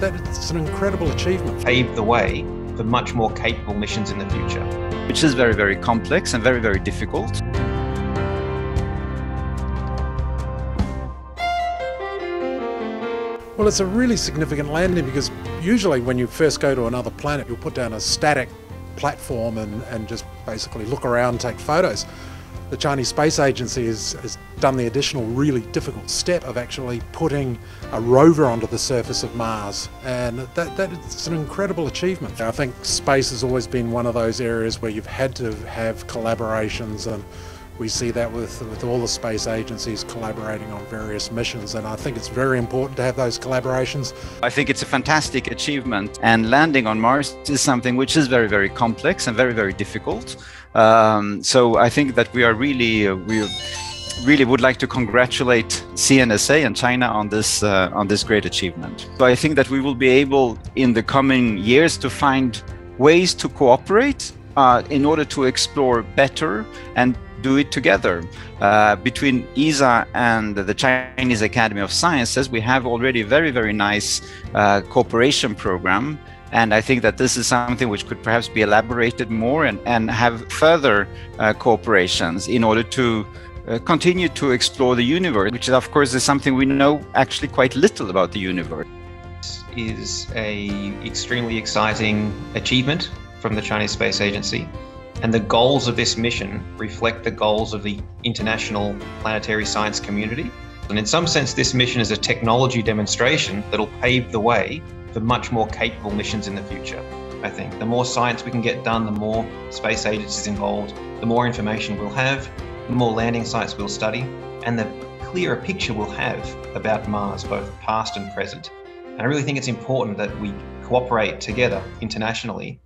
that it's an incredible achievement. Paved the way for much more capable missions in the future. Which is very, very complex and very, very difficult. Well, it's a really significant landing because usually when you first go to another planet, you'll put down a static platform and, and just basically look around, take photos. The Chinese Space Agency has, has done the additional really difficult step of actually putting a rover onto the surface of Mars, and that, that is an incredible achievement. I think space has always been one of those areas where you've had to have collaborations and we see that with, with all the space agencies collaborating on various missions, and I think it's very important to have those collaborations. I think it's a fantastic achievement, and landing on Mars is something which is very, very complex and very, very difficult. Um, so I think that we are really, uh, we really would like to congratulate CNSA and China on this uh, on this great achievement. So I think that we will be able in the coming years to find ways to cooperate uh, in order to explore better and do it together. Uh, between ESA and the Chinese Academy of Sciences, we have already a very, very nice uh, cooperation program. And I think that this is something which could perhaps be elaborated more and, and have further uh, cooperations in order to uh, continue to explore the universe, which of course is something we know actually quite little about the universe. This is a extremely exciting achievement from the Chinese Space Agency. And the goals of this mission reflect the goals of the international planetary science community. And in some sense, this mission is a technology demonstration that'll pave the way for much more capable missions in the future. I think the more science we can get done, the more space agencies involved, the more information we'll have, the more landing sites we'll study, and the clearer picture we'll have about Mars, both past and present. And I really think it's important that we cooperate together internationally